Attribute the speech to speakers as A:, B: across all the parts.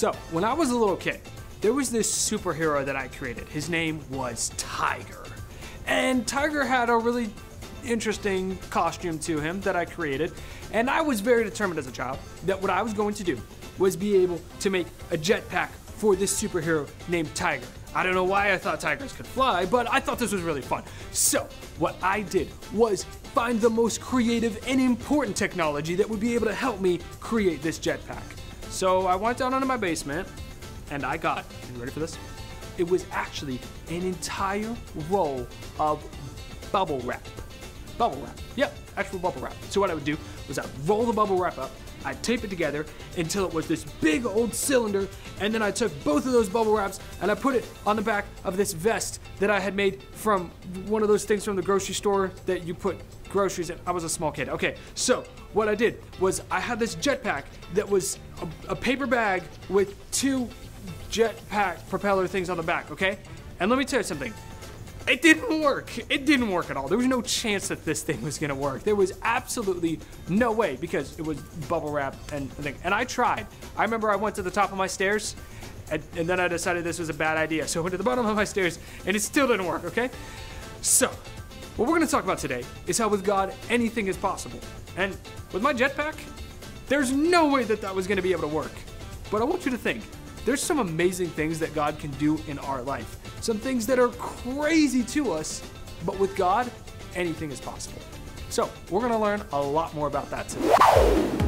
A: so when I was a little kid, there was this superhero that I created. His name was Tiger. And Tiger had a really interesting costume to him that I created. And I was very determined as a child that what I was going to do was be able to make a jetpack for this superhero named Tiger. I don't know why I thought tigers could fly, but I thought this was really fun. So, what I did was find the most creative and important technology that would be able to help me create this jetpack. So, I went down into my basement and I got, you ready for this? It was actually an entire roll of bubble wrap. Bubble wrap. Yep, actual bubble wrap. So what I would do was I'd roll the bubble wrap up, I'd tape it together until it was this big old cylinder, and then I took both of those bubble wraps and I put it on the back of this vest that I had made from one of those things from the grocery store that you put groceries in. I was a small kid. Okay, so what I did was I had this jetpack that was a, a paper bag with two jetpack propeller things on the back, okay? And let me tell you something. It didn't work. It didn't work at all. There was no chance that this thing was gonna work. There was absolutely no way because it was bubble wrap and thing. And I tried. I remember I went to the top of my stairs and, and then I decided this was a bad idea. So I went to the bottom of my stairs and it still didn't work, okay? So, what we're gonna talk about today is how with God anything is possible. And with my jetpack, there's no way that that was gonna be able to work. But I want you to think there's some amazing things that God can do in our life. Some things that are crazy to us, but with God, anything is possible. So, we're gonna learn a lot more about that today.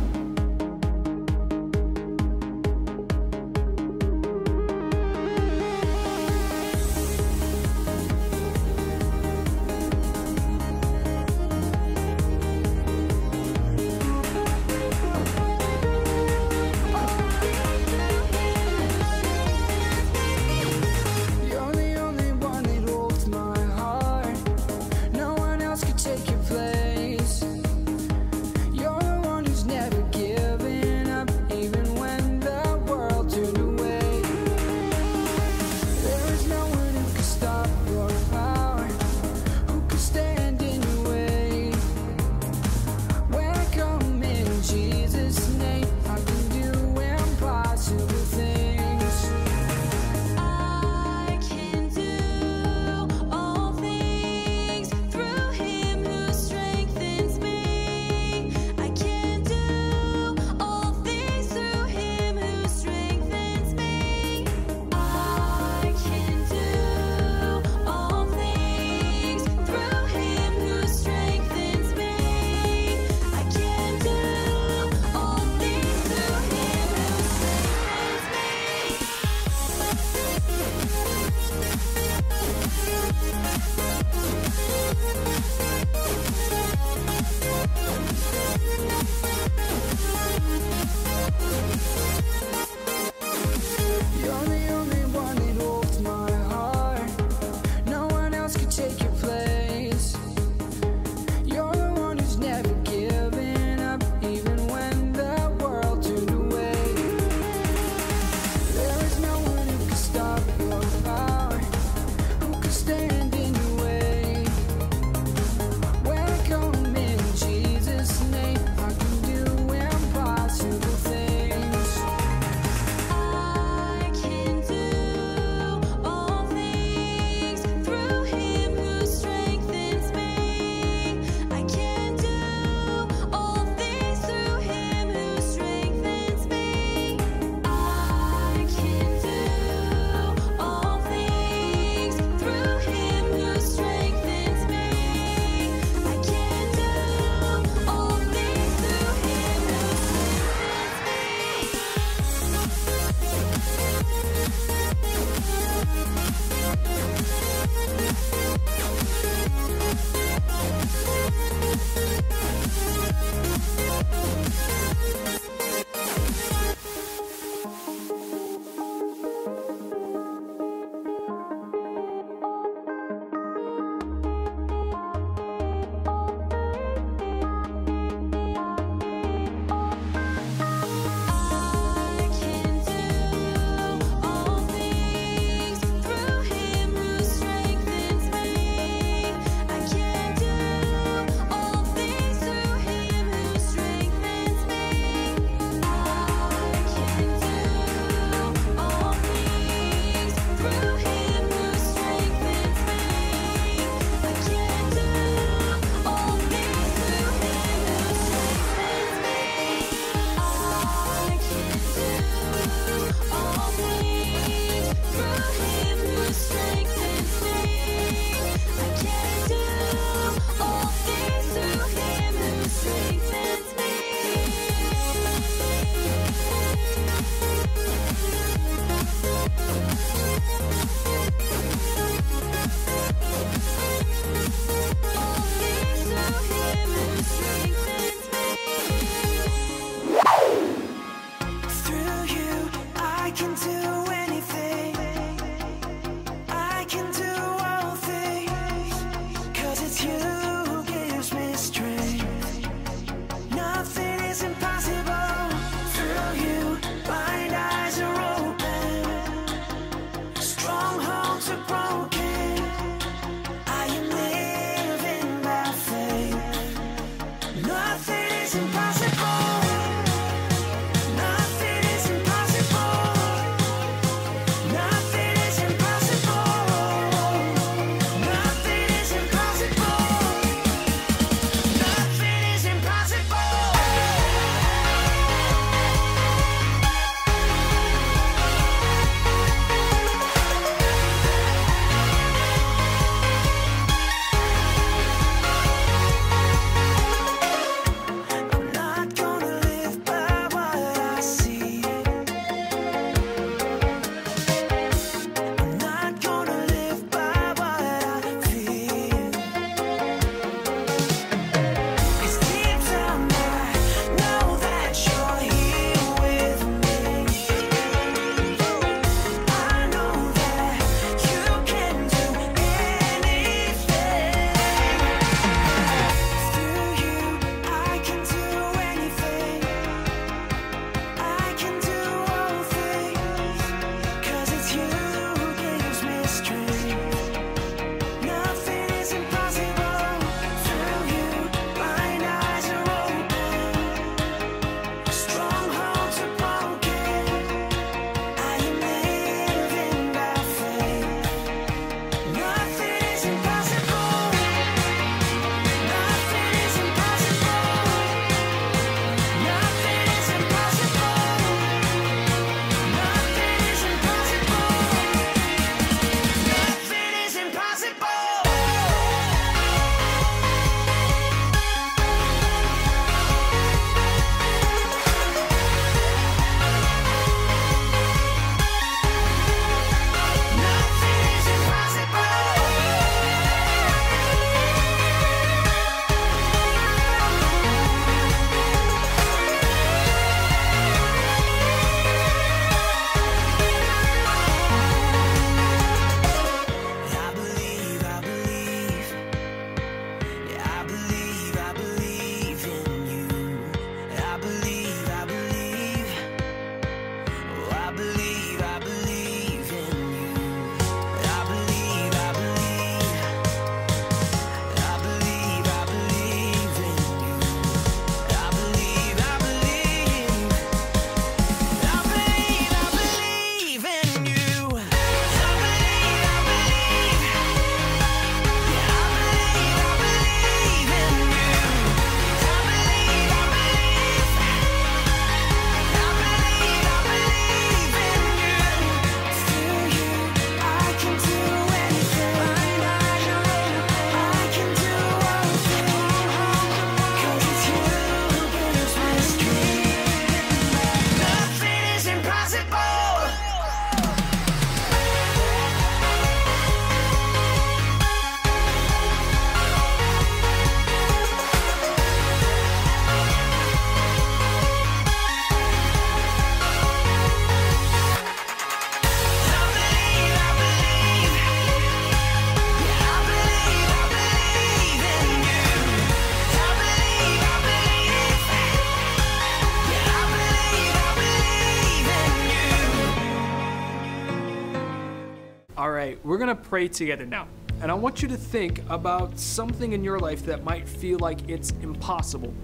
A: We're gonna pray together now. And I want you to think about something in your life that might feel like it's impossible.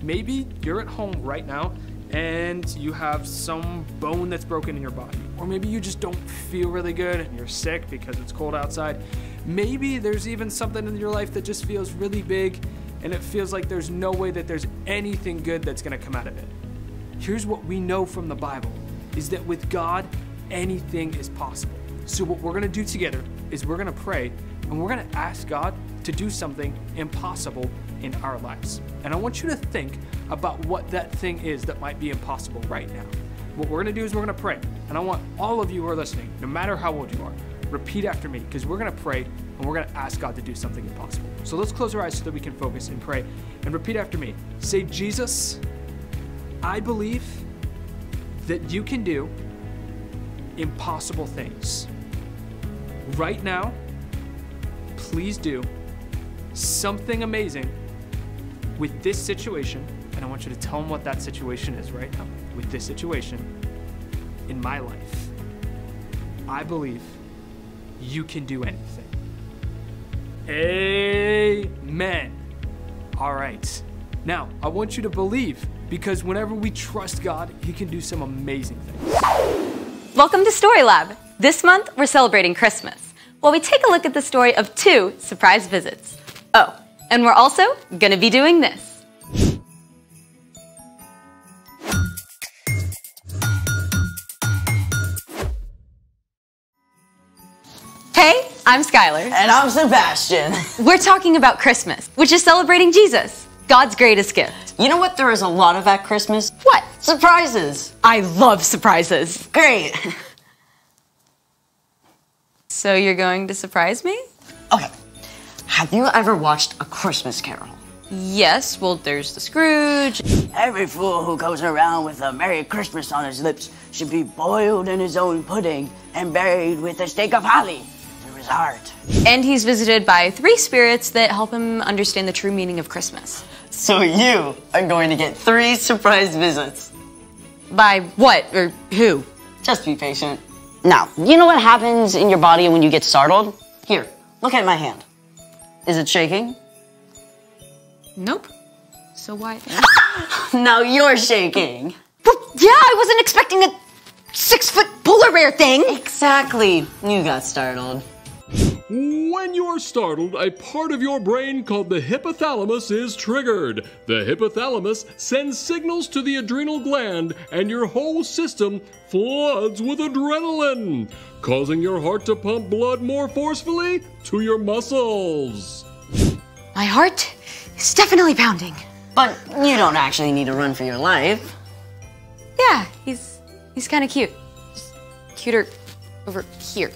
A: Maybe you're at home right now and you have some bone that's broken in your body. Or maybe you just don't feel really good and you're sick because it's cold outside. Maybe there's even something in your life that just feels really big and it feels like there's no way that there's anything good that's gonna come out of it. Here's what we know from the Bible is that with God, anything is possible. So what we're gonna do together is we're gonna pray and we're gonna ask God to do something impossible in our lives. And I want you to think about what that thing is that might be impossible right now. What we're gonna do is we're gonna pray. And I want all of you who are listening, no matter how old you are, repeat after me because we're gonna pray and we're gonna ask God to do something impossible. So let's close our eyes so that we can focus and pray. And repeat after me. Say, Jesus, I believe that you can do impossible things. Right now, please do something amazing with this situation. And I want you to tell them what that situation is right now. With this situation in my life, I believe you can do anything. Amen. All right. Now, I want you to believe because whenever we trust God, He can do some amazing things.
B: Welcome to Story Lab. This month, we're celebrating Christmas. While we take a look at the story of two surprise visits. Oh, and we're also gonna be doing this. Hey, I'm Skylar.
C: And I'm Sebastian.
B: We're talking about Christmas, which is celebrating Jesus, God's greatest gift.
C: You know what there is a lot of at Christmas?
B: What?
C: Surprises.
B: I love surprises.
C: Great.
B: So you're going to surprise me?
C: Okay. Have you ever watched A Christmas Carol?
B: Yes, well, there's the Scrooge.
C: Every fool who goes around with a Merry Christmas on his lips should be boiled in his own pudding and buried with a stake of holly through his heart.
B: And he's visited by three spirits that help him understand the true meaning of Christmas.
C: So you are going to get three surprise visits.
B: By what or who?
C: Just be patient. Now, you know what happens in your body when you get startled? Here, look at my hand. Is it shaking?
B: Nope. So why?
C: Now you're shaking.
B: well, yeah, I wasn't expecting a six foot polar bear thing.
C: Exactly. You got startled.
D: When you're startled, a part of your brain called the hypothalamus is triggered. The hypothalamus sends signals to the adrenal gland, and your whole system floods with adrenaline, causing your heart to pump blood more forcefully to your muscles.
B: My heart is definitely pounding.
C: But you don't actually need to run for your life.
B: Yeah, he's he's kind of cute. Just cuter over here.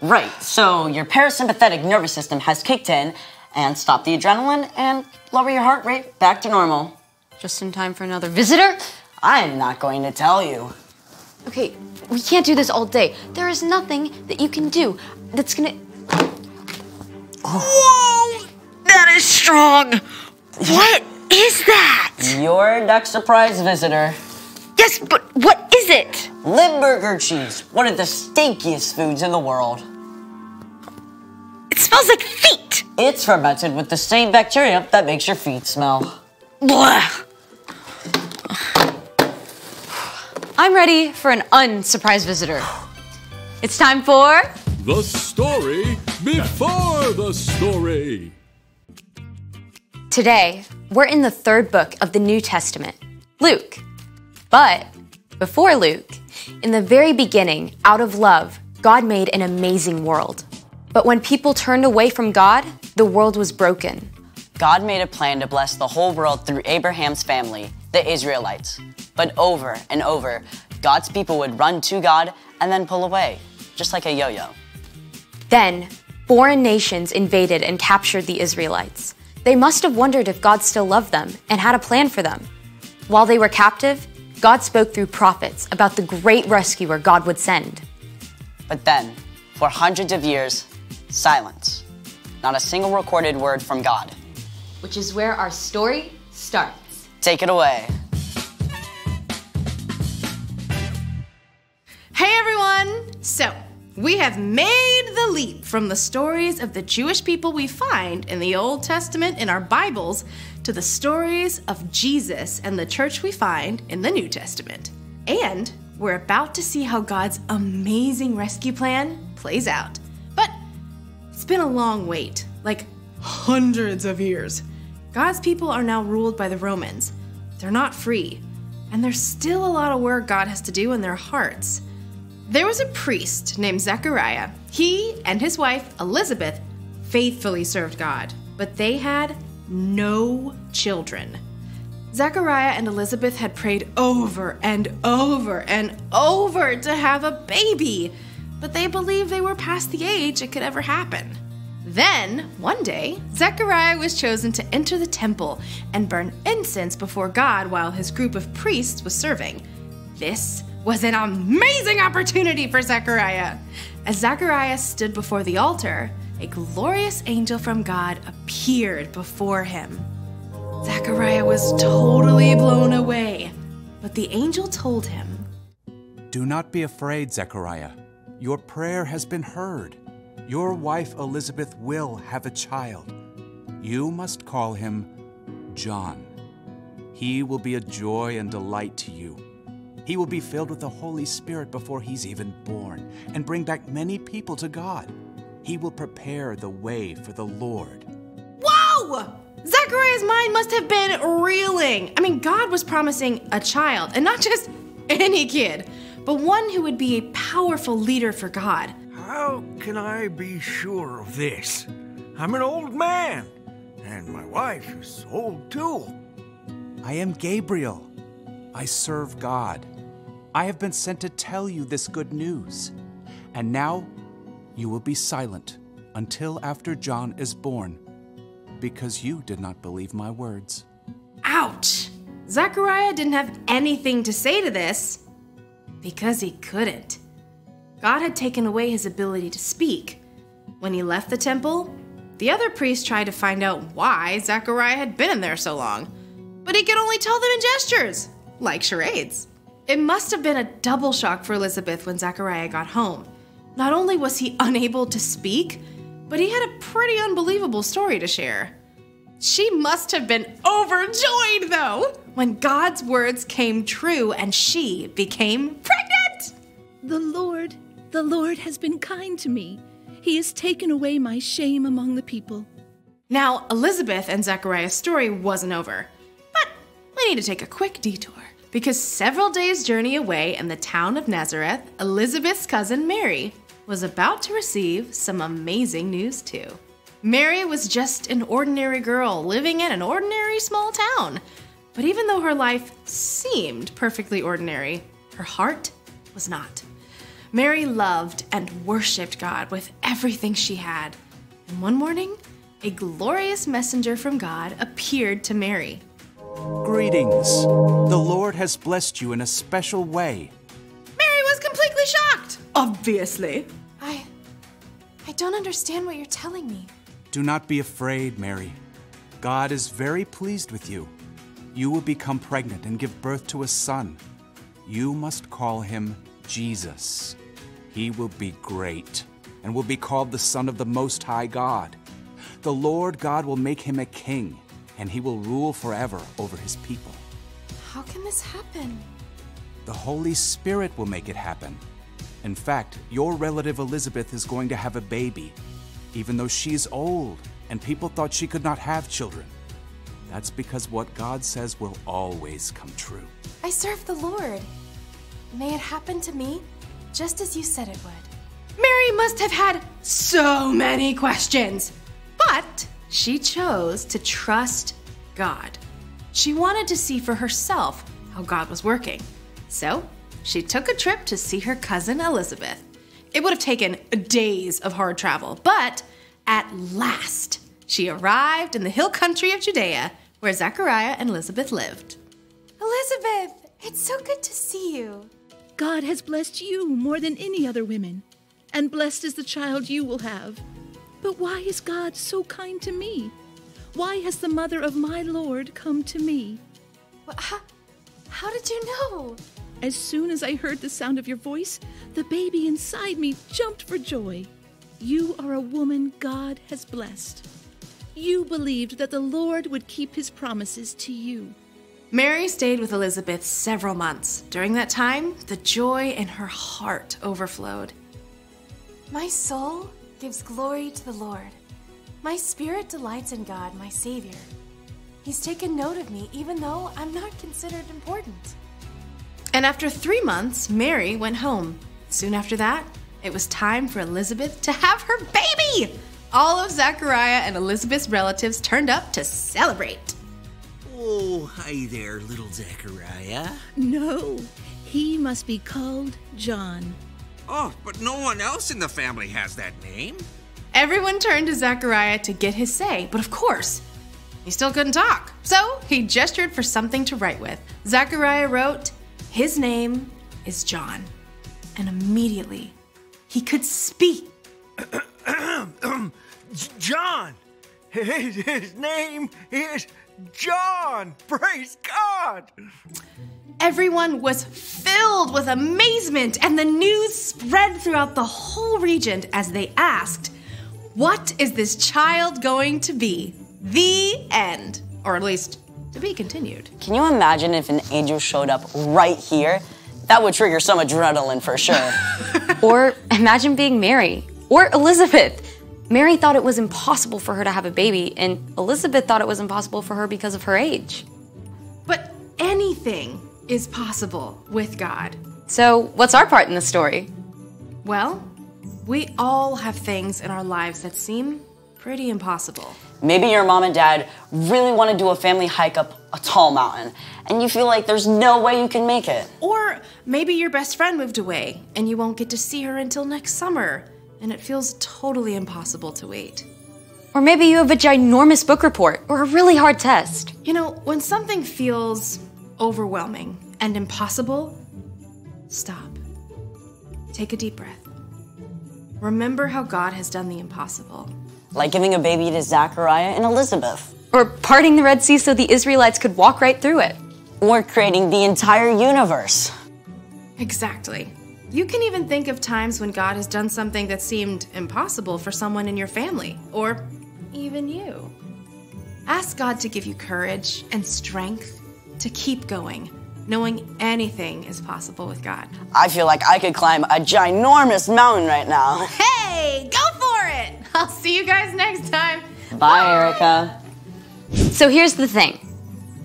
C: Right, so your parasympathetic nervous system has kicked in and stopped the adrenaline and lower your heart rate back to normal.
B: Just in time for another visitor.
C: I'm not going to tell you.
B: Okay, we can't do this all day. There is nothing that you can do that's gonna. Whoa! That is strong! What is that?
C: Your next surprise visitor,
B: Yes, but what is it?
C: Limburger cheese, one of the stinkiest foods in the world.
B: It smells like feet!
C: It's fermented with the same bacteria that makes your feet smell.
B: Blah. I'm ready for an unsurprised visitor. It's time for.
D: The story before the story.
B: Today, we're in the third book of the New Testament, Luke. But before Luke, in the very beginning, out of love, God made an amazing world. But when people turned away from God, the world was broken.
C: God made a plan to bless the whole world through Abraham's family, the Israelites. But over and over, God's people would run to God and then pull away, just like a yo yo.
B: Then, foreign nations invaded and captured the Israelites. They must have wondered if God still loved them and had a plan for them. While they were captive, God spoke through prophets about the great rescuer God would send.
C: But then, for hundreds of years, silence. Not a single recorded word from God.
B: Which is where our story starts.
C: Take it away.
E: Hey everyone! So, we have made the leap from the stories of the Jewish people we find in the Old Testament in our Bibles to the stories of Jesus and the church we find in the New Testament. And we're about to see how God's amazing rescue plan plays out. But it's been a long wait, like hundreds of years. God's people are now ruled by the Romans. They're not free, and there's still a lot of work God has to do in their hearts. There was a priest named Zechariah. He and his wife, Elizabeth, faithfully served God, but they had no children. Zechariah and Elizabeth had prayed over and over and over to have a baby, but they believed they were past the age it could ever happen. Then, one day, Zechariah was chosen to enter the temple and burn incense before God while his group of priests was serving. This was an amazing opportunity for Zechariah. As Zechariah stood before the altar, a glorious angel from God appeared before him. Zechariah was totally blown away, but the angel told him,
F: Do not be afraid, Zechariah. Your prayer has been heard. Your wife Elizabeth will have a child. You must call him John. He will be a joy and delight to you. He will be filled with the Holy Spirit before he's even born and bring back many people to God. He will prepare the way for the Lord.
E: Whoa! Zechariah's mind must have been reeling. I mean, God was promising a child, and not just any kid, but one who would be a powerful leader for God.
G: How can I be sure of this? I'm an old man, and my wife is old too.
F: I am Gabriel. I serve God. I have been sent to tell you this good news. And now you will be silent until after John is born, because you did not believe my words.
E: Ouch! Zechariah didn't have anything to say to this because he couldn't. God had taken away his ability to speak. When he left the temple, the other priests tried to find out why Zechariah had been in there so long, but he could only tell them in gestures, like charades. It must have been a double shock for Elizabeth when Zechariah got home. Not only was he unable to speak, but he had a pretty unbelievable story to share. She must have been overjoyed, though, when God's words came true and she became pregnant.
H: The Lord, the Lord has been kind to me. He has taken away my shame among the people.
E: Now, Elizabeth and Zechariah's story wasn't over. But we need to take a quick detour. Because several days' journey away in the town of Nazareth, Elizabeth's cousin Mary was about to receive some amazing news too. Mary was just an ordinary girl living in an ordinary small town. But even though her life seemed perfectly ordinary, her heart was not. Mary loved and worshiped God with everything she had. And one morning, a glorious messenger from God appeared to Mary.
F: Greetings. The Lord has blessed you in a special way.
E: Mary was completely shocked. Obviously.
B: Don't understand what you're telling me.
F: Do not be afraid, Mary. God is very pleased with you. You will become pregnant and give birth to a son. You must call him Jesus. He will be great and will be called the Son of the Most High God. The Lord God will make him a king, and he will rule forever over his people.
B: How can this happen?
F: The Holy Spirit will make it happen. In fact, your relative Elizabeth is going to have a baby, even though she's old and people thought she could not have children. That's because what God says will always come true.
B: I serve the Lord. May it happen to me just as you said it would.
E: Mary must have had so many questions. But she chose to trust God. She wanted to see for herself how God was working. So she took a trip to see her cousin Elizabeth. It would have taken days of hard travel, but at last she arrived in the hill country of Judea where Zechariah and Elizabeth lived.
B: Elizabeth, it's so good to see you.
H: God has blessed you more than any other women, and blessed is the child you will have. But why is God so kind to me? Why has the mother of my Lord come to me?
B: Wha- How, how did you know?
H: As soon as I heard the sound of your voice, the baby inside me jumped for joy. You are a woman God has blessed. You believed that the Lord would keep his promises to you.
E: Mary stayed with Elizabeth several months. During that time, the joy in her heart overflowed.
I: My soul gives glory to the Lord. My spirit delights in God, my Savior. He's taken note of me, even though I'm not considered important.
E: And after three months, Mary went home. Soon after that, it was time for Elizabeth to have her baby! All of Zachariah and Elizabeth's relatives turned up to celebrate.
J: Oh, hi there, little Zachariah.
H: No, he must be called John.
F: Oh, but no one else in the family has that name.
E: Everyone turned to Zachariah to get his say, but of course, he still couldn't talk. So he gestured for something to write with. Zachariah wrote, His name is John. And immediately, he could speak.
G: John! His, his name is John! Praise God!
E: Everyone was filled with amazement, and the news spread throughout the whole region as they asked, What is this child going to be? The end. Or at least, to be continued.
C: Can you imagine if an angel showed up right here? That would trigger some adrenaline for sure.
B: Or imagine being Mary or Elizabeth. Mary thought it was impossible for her to have a baby, and Elizabeth thought it was impossible for her because of her age.
E: But anything is possible with God.
B: So, what's our part in the story?
E: Well, we all have things in our lives that seem pretty impossible.
C: Maybe your mom and dad really want to do a family hike up a tall mountain, and you feel like there's no way you can make it.
E: Or maybe your best friend moved away and you won't get to see her until next summer, and it feels totally impossible to wait.
B: Or maybe you have a ginormous book report or a really hard test.
E: You know, when something feels overwhelming and impossible, stop. Take a deep breath. Remember how God has done the impossible.
C: Like giving a baby to Zachariah and Elizabeth.
B: Or parting the Red Sea so the Israelites could walk right through it.
C: Or creating the entire universe.
E: Exactly. You can even think of times when God has done something that seemed impossible for someone in your family, or even you. Ask God to give you courage and strength to keep going, knowing anything is possible with God.
C: I feel like I could climb a ginormous mountain right now.
E: Hey, go for it! I'll see you guys next time.
C: Bye, Erica.
B: So here's the thing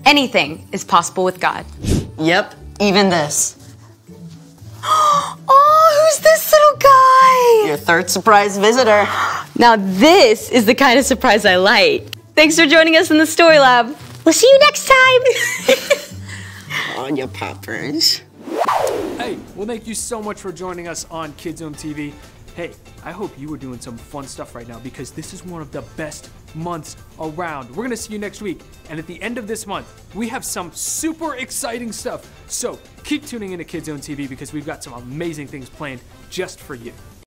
B: anything is possible with God.
C: Yep, even this.
B: Oh, who's this little guy?
C: Your third surprise visitor.
B: Now, this is the kind of surprise I like. Thanks for joining us in the Story Lab. We'll see you next time.
C: On your poppers.
A: Hey, well, thank you so much for joining us on Kids Zone TV. Hey, I hope you are doing some fun stuff right now because this is one of the best months around. We're gonna see you next week, and at the end of this month, we have some super exciting stuff. So keep tuning into Kids Zone TV because we've got some amazing things planned just for you.